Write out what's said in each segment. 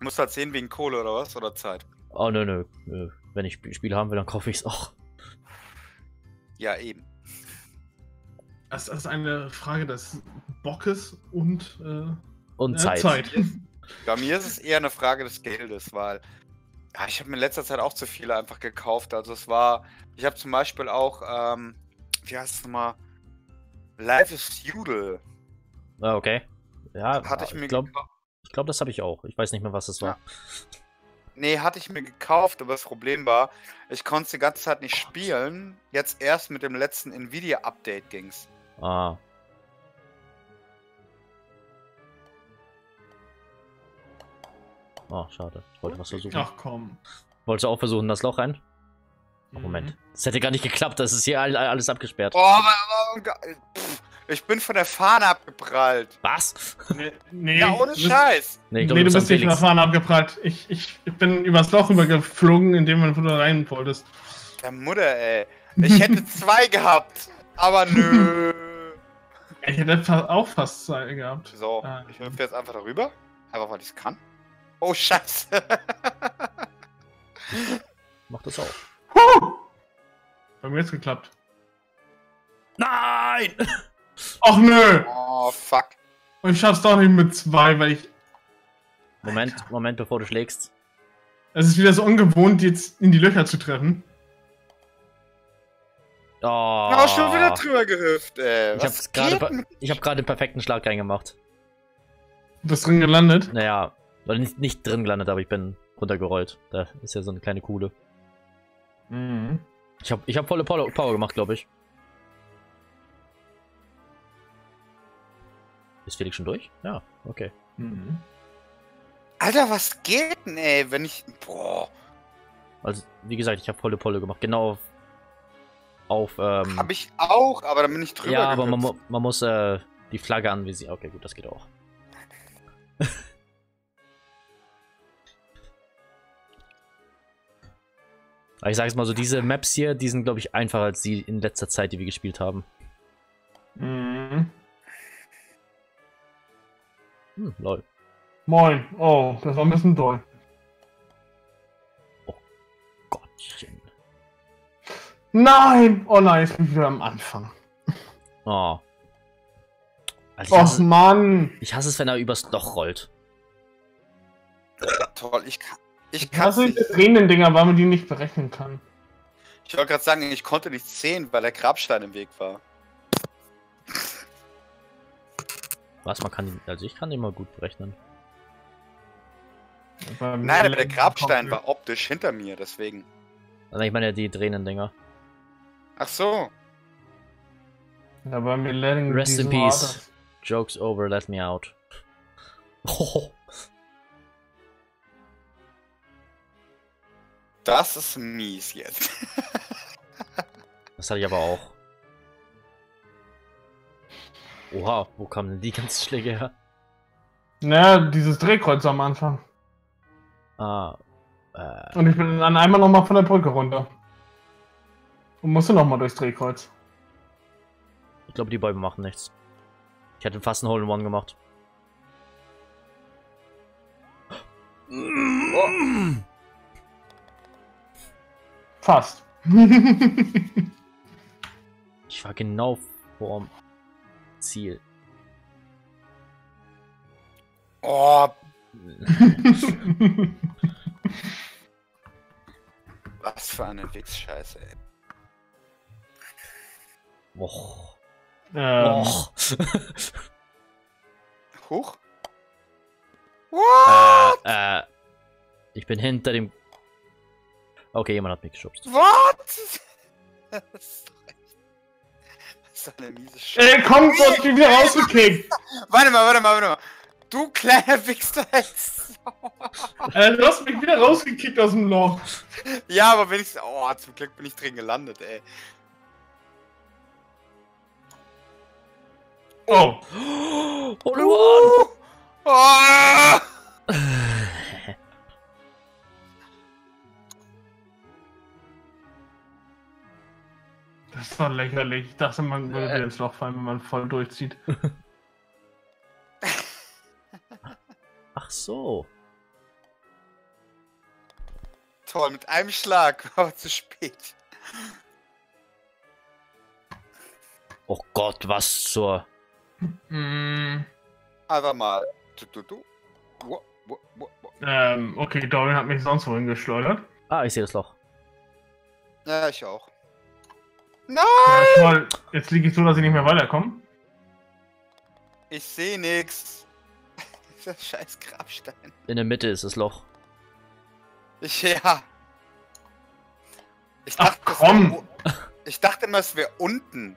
Musst halt sehen wegen Kohle oder was? Oder Zeit? Oh, nö, nö. nö. Wenn ich Sp- Spiele haben will, dann kaufe ich es auch. Ja, eben. Das ist eine Frage des Bockes und äh, Und äh, Zeit. Zeit. Bei mir ist es eher eine Frage des Geldes, weil ja, ich habe mir in letzter Zeit auch zu viele einfach gekauft. Also es war, ich habe zum Beispiel auch, ähm, wie heißt es nochmal? Life is Feudal. Ah, okay. Ja, Hatte ich mir ich glaube, gekauft. Ich glaub, das habe ich auch. Ich weiß nicht mehr, was es war. Nee, hatte ich mir gekauft, aber das Problem war, ich konnte es die ganze Zeit nicht spielen. Jetzt erst mit dem letzten Nvidia-Update ging's. Ah. Oh, schade. Ich wollte was versuchen. Ach komm. Wolltest du auch versuchen, das Loch rein? Oh, Mhm. Moment. Das hätte gar nicht geklappt. Das ist hier all- alles abgesperrt. Oh, aber, aber, ich bin von der Fahne abgeprallt. Was? Nee, nee, Ja, ohne Scheiß. Nee, Nee, glaub, du bist nicht von der. Fahne abgeprallt. Ich, ich, ich bin übers Loch rübergeflogen, in dem du da rein wolltest. Der Mutter, ey. Ich hätte zwei gehabt. Aber nö. Ich hätte auch fast zwei gehabt. So, Ah. ich hüpfe jetzt einfach darüber. Einfach weil ich es kann. Oh, Scheiße. Mach das auch. Huh! Bei mir ist geklappt. Nein! Ach nö! oh, fuck. Und ich schaff's doch nicht mit zwei, weil ich. Moment, Moment, bevor du schlägst. Es ist wieder so ungewohnt, jetzt in die Löcher zu treffen. Oh. Oh, schon wieder drüber gehüpft, ey. Ich Was hab's gerade ich hab gerade den perfekten Schlag reingemacht. Du bist drin gelandet. Naja, oder nicht, nicht drin gelandet, aber ich bin runtergerollt. Da ist ja so eine kleine Kuhle. Mhm. Ich hab, ich hab volle Power, Power gemacht, glaube ich. Ist Felix schon durch? Ja, okay. Mhm. Alter, was geht denn, ey? Wenn ich. Boah. Also, wie gesagt, ich habe volle Polle gemacht. Genau auf. auf ähm, Hab ich auch, aber dann bin ich drüber ja, aber man, mu- man muss äh, die Flagge anvisieren. Okay, gut, das geht auch. Aber ich sage es mal so, diese Maps hier, die sind, glaube ich, einfacher als die in letzter Zeit, die wir gespielt haben. Mhm. Hm, lol. Moin. Oh, das war ein bisschen doll. Gottchen. Nein! Oh nein, jetzt bin ich wieder am Anfang. Oh. Also ich, Och hasse, Mann! ich hasse es, wenn er übers Loch rollt. Toll, ich kann. Ich kann sind nicht. die drehenden Dinger, weil man die nicht berechnen kann? Ich wollte gerade sagen, ich konnte nicht sehen, weil der Grabstein im Weg war. Was, man kann den, also ich kann den mal gut berechnen. Nein, aber der Grabstein war optisch hinter mir, deswegen. Also ich meine die drehenden Dinger. Ach so. Ja, bei mir Letting Rest in peace. Ort- Jokes over, let me out. Oh, Das ist mies jetzt. das hatte ich aber auch. Oha, wo kamen denn die ganzen Schläge her? Naja, dieses Drehkreuz am Anfang. Ah, äh, Und ich bin dann einmal nochmal von der Brücke runter. Und musste nochmal durchs Drehkreuz. ich glaube, die Bäume machen nichts. Ich hätte fast einen Hole-in-One gemacht. Fast. Ich war genau vorm Ziel. Oh, was für eine Wichsscheiße, ey. Och. ähm, Och. Huch. What? äh, äh, ich bin hinter dem. Okay, jemand hat mich geschubst. What? Ist eine miese Scheiße. Ey, komm, du hast mich wieder rausgekickt. Warte mal, warte mal, warte mal. Du kleiner Wichser. Äh, du hast mich wieder rausgekickt aus dem Loch. ja, aber wenigstens. Oh, zum Glück bin ich drin gelandet, ey. Oh. Hole-in-One! Oh! Das war lächerlich. Ich dachte, man würde wieder ins Loch fallen, wenn man voll durchzieht. Ach so. voll mit einem Schlag, aber zu spät. Oh Gott, was zur. Mm, Einfach mal. Du, du, du. Wo, wo, wo, wo. ähm, okay, Dorian hat mich sonst wohin geschleudert. Ah, ich sehe das Loch. Ja, ich auch. Nein! Ja, toll. Jetzt liege ich so, dass ich nicht mehr weiterkomme. Ich sehe nix. Dieser scheiß Grabstein. In der Mitte ist das Loch. Ich, ja. Ich Ach, dachte, es komm. ich dachte immer, es wäre unten.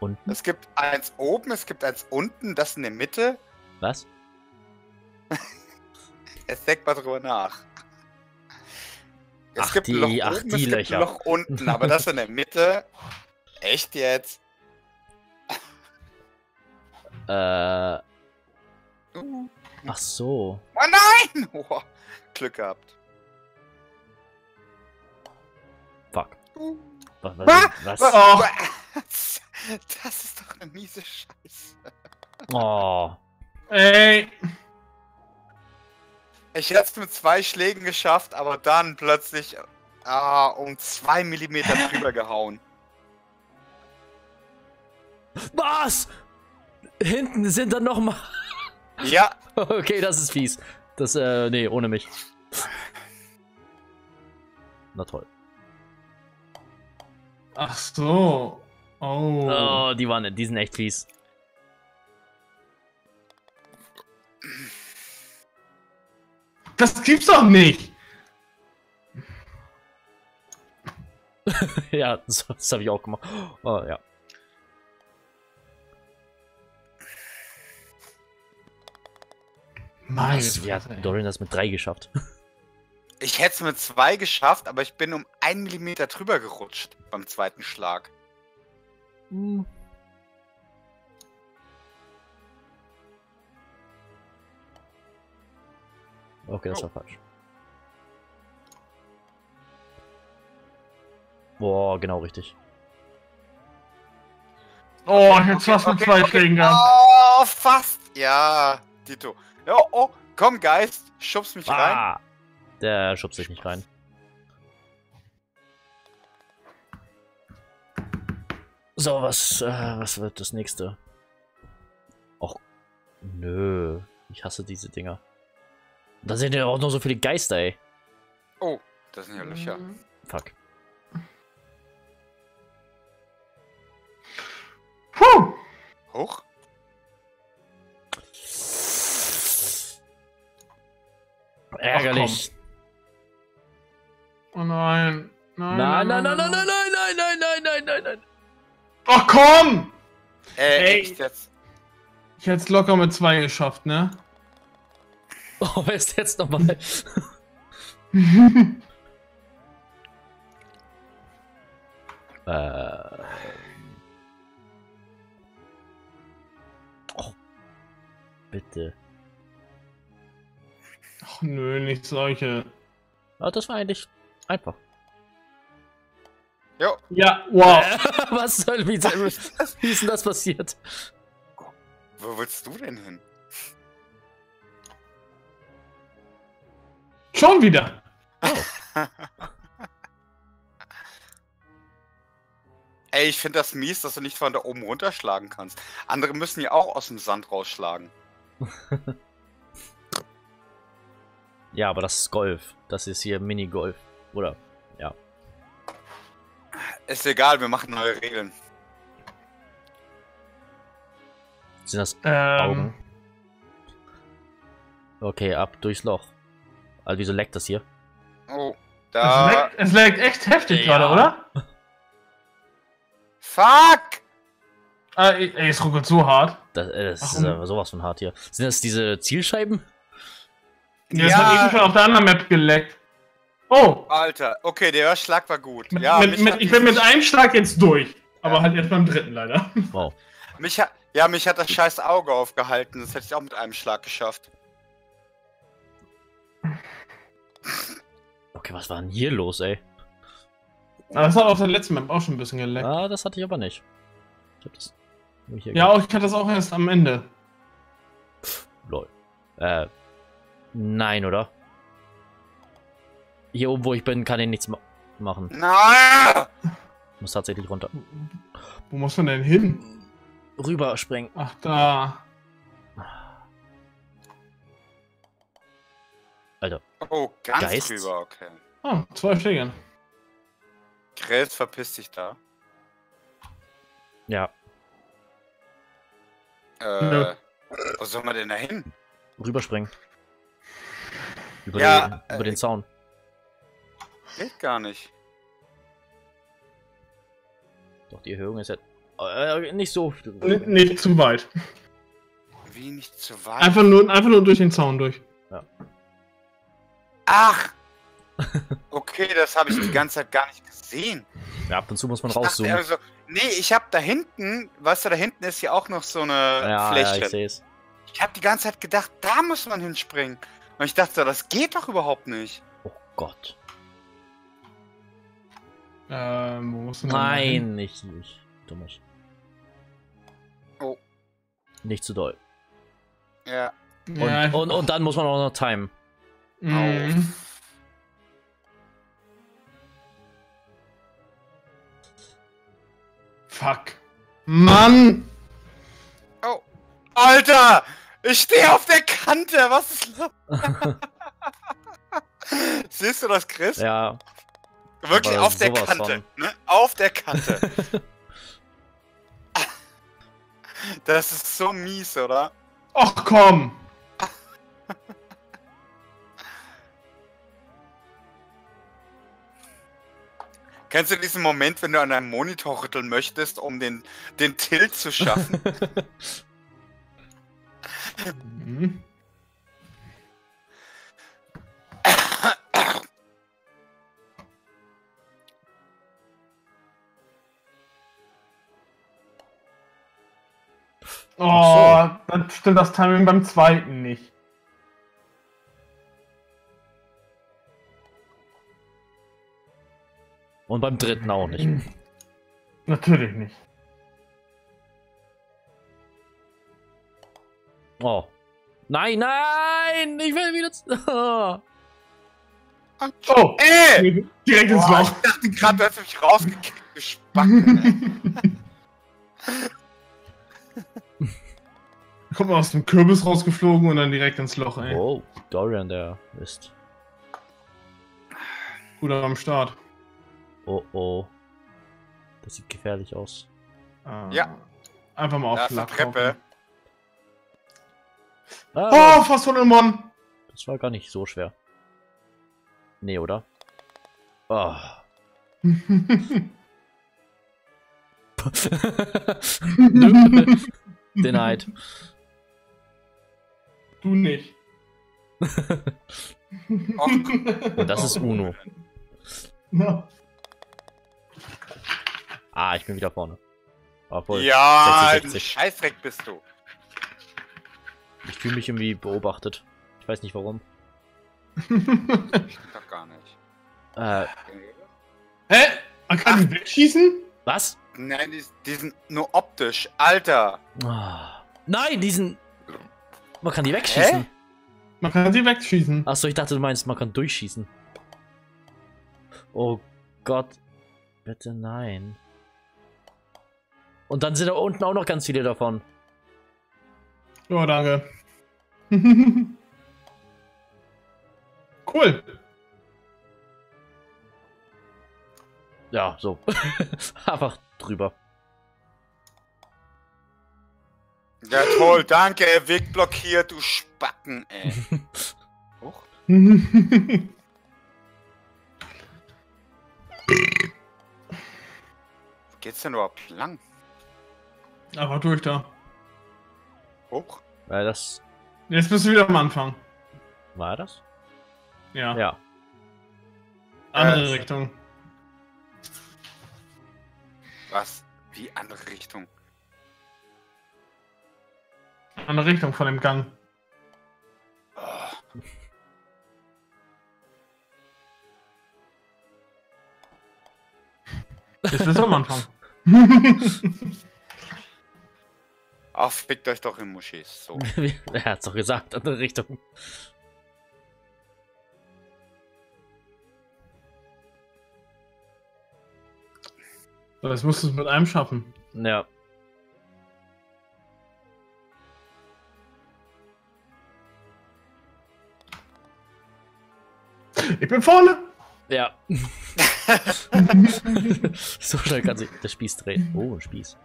Unten? Es gibt eins oben, es gibt eins unten, das in der Mitte. Was? Jetzt denk mal drüber nach. Es Ach, gibt die- ein Loch ach, oben, die es gibt Löcher. ein Loch unten, aber das in der Mitte. Echt jetzt? Äh. Uh. Ach so. Oh nein! Oh, Glück gehabt. Fuck. Uh. Was? Was, was- was? Oh. Das ist doch eine miese Scheiße. Oh. Ey. Ich hätte es mit zwei Schlägen geschafft, aber dann plötzlich ah, um zwei Millimeter drüber gehauen. Was? Hinten sind dann noch mal. Ja, Okay, das ist fies. Das, äh, nee, ohne mich. Na toll. Ach so. Oh. Oh, die waren, die sind echt fies. Das gibt's doch nicht. ja, das, das habe ich auch gemacht. Oh, ja. Meine Was? Wie hat. Dorian das mit drei geschafft? ich hätte es mit zwei geschafft, aber ich bin um einen Millimeter drüber gerutscht beim zweiten Schlag. Okay, das Oh. war falsch. Boah, genau richtig. Oh, jetzt hast du Okay, zwei okay. Schlägen gehabt. Oh, fast. Ja, Dito. Ja, oh, komm, Geist, schubst mich rein. Ah, der schubst sich nicht rein. So, was, äh, was wird das nächste? Och, nö. Ich hasse diese Dinger. Da sind ja auch noch so viele Geister, ey. Oh, das sind ja Löcher. Fuck. Puh. Hoch? Ärgerlich. Oh nein. Nein, Nein, nein, nein, nein, nein, nein, nein, nein, nein, nein, nein, nein. Ach komm! Äh, Ey. echt jetzt? Ich hätte es locker mit zwei geschafft, ne? Oh, wer ist jetzt nochmal? äh. Oh. Bitte. Ach nö, nicht solche. Ah, das war eigentlich einfach. Jo, Ja, wow. Was soll, wie, soll- wie ist denn das passiert? wo willst du denn hin? Schon wieder. Ey, ich finde das mies, dass du nicht von da oben runterschlagen kannst. Andere müssen ja auch aus dem Sand rausschlagen. Ja, aber das ist Golf. Das ist hier Minigolf. Oder? Ja. Ist egal, wir machen neue Regeln. Sind das Ähm, Augen? Okay, ab durchs Loch. Also, wieso leckt das hier? Oh, es, da. leckt, es leckt echt heftig Ja. gerade, oder? Fuck! Ah, ey, es ruckelt so hart. Das, äh, das ist aber sowas von hart hier. Sind das diese Zielscheiben? Ja. Es Ja. hat eben schon auf der anderen Map geleckt. Oh, Alter, okay, der Schlag war gut. mit, Ja, mit, mit, ich bin mit einem Schlag jetzt durch. Aber Ja. halt jetzt beim dritten leider. Wow. Mich hat, ja, mich hat das scheiß Auge aufgehalten. Das hätte ich auch mit einem Schlag geschafft. Okay, was war denn hier los, ey? Aber das hat auf der letzten Map auch schon ein bisschen geleckt. Ah, das hatte ich aber nicht. Ich hab das Ja, auch, ich hatte das auch erst am Ende. Lol. Äh. Nein, oder? hier oben, wo ich bin, kann ich nichts ma machen. Na! Ich muss tatsächlich runter. Wo muss man denn hin? Rüberspringen. Ach, da. Alter. Oh, ganz Geist? drüber, okay. Ah, zwei Schläge. Gräs, verpiss dich da. Ja, Äh, wo soll man denn da hin? rüberspringen. Über, Ja, den, über den Zaun. Geht gar nicht. Doch, die Erhöhung ist ja äh, nicht so. N nicht zu weit. Wie nicht zu weit? Einfach nur, einfach nur durch den Zaun durch. Ach! Okay, das habe ich die ganze Zeit gar nicht gesehen. Ja, ab und zu muss man Ich dachte rauszoomen. also, nee, ich habe da hinten, weißt du, da hinten ist ja auch noch so eine Ja, ja, Fläche. ich sehe es. ich habe die ganze Zeit gedacht, da muss man hinspringen. Und ich dachte, das geht doch überhaupt nicht. Oh Gott. Ähm, wo da hin? Nein, nicht, nicht. Dummes. Oh. Nicht zu doll. Ja. Und, Ja, und, und dann muss man auch noch timen. Mhm. Fuck. Mann! Oh. Alter! Ich stehe auf der Kante! Was ist los? Siehst du das, Chris? Ja, Wirklich auf der Kante. Ne? Auf der Kante. das ist so mies, oder? Ach komm! Kennst du diesen Moment, wenn du an deinem Monitor rütteln möchtest, um den, den Tilt zu schaffen? Mhm. Oh, dann stimmt das Timing beim zweiten nicht. Und beim dritten auch nicht. Natürlich nicht. Oh. Nein, nein! Ich will wieder. Oh. Oh! Ey! Direkt ins Boah, ich Loch. dachte gerade, du hast mich rausgekickt, ey. Kommt man aus dem Kürbis rausgeflogen und dann direkt ins Loch, ey. oh, Dorian, der ist. Gut am Start. Oh oh. Das sieht gefährlich aus. Ah. Ja. Einfach mal auf Da ist eine Lack Treppe. Ah, Oh, fast von Mon. Das war gar nicht so schwer. Nee, oder? Oh. Denied. du nicht. Und das ist Uno. Ja. Ah, ich bin wieder vorne. Obwohl, ja, 60, ein 60. Scheißdreck bist du. ich fühle mich irgendwie beobachtet. Ich weiß nicht warum. Stimmt doch gar nicht. Äh, Hä? Man kann ihn wegschießen? was? Nein, die, die sind nur optisch. Alter. Ah. Nein, diesen. Man kann die wegschießen. Man kann sie wegschießen. Achso, ich dachte, du meinst, man kann durchschießen. Oh Gott. Bitte nein. Und dann sind da unten auch noch ganz viele davon. Oh, danke. cool. Ja, so. Einfach drüber. Ja, toll, danke, Weg blockiert, du Spacken, ey. Huch. Wo geht's denn überhaupt lang? Aber durch da. Hoch? War das. Jetzt bist du wieder am Anfang. War das? Ja. Ja. Andere Äh, Richtung. Was? Wie andere Richtung? Andere Richtung von dem Gang. Oh, Jetzt bist du am Anfang. Ach, fickt euch doch in Moschees. So. er hat's doch gesagt, andere Richtung. Das musst du mit einem schaffen. Ja. Ich bin vorne! Ja. so schnell kann sich der Spieß drehen. Oh, ein Spieß.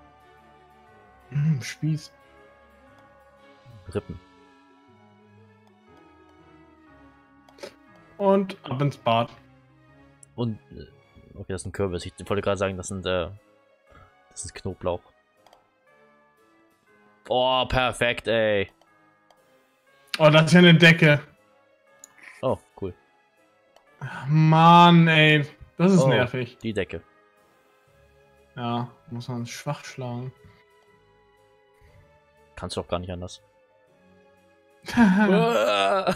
Hm, Spieß. Rippen. Und ab ins Bad. Und. äh, Okay, das ist ein Kürbis. Ich wollte gerade sagen, das sind. Äh, das ist Knoblauch. Oh, perfekt, ey. Oh, das ist ja eine Decke. Oh, cool. Mann, ey. Das ist Oh. nervig. Die Decke. Ja, muss man schwach schlagen. Kannst du doch gar nicht anders. da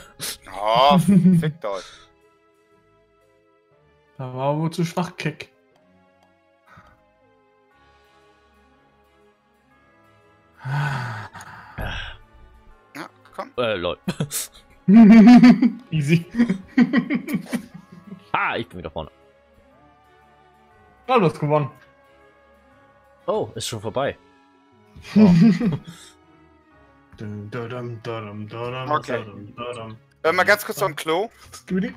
Oh, fickt euch. war wohl zu schwach, Kick. Ja, komm. Äh, lol. Easy. Ah, ich bin wieder vorne. Oh, du hast gewonnen. Oh, ist schon vorbei. Dum, Okay. dum, dum, dum. Äh, mal ganz kurz ein Klo. Scooty.